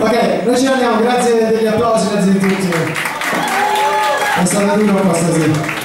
Ok, noi ci andiamo, grazie degli applausi, grazie di tutti. È stato duro qua stasera.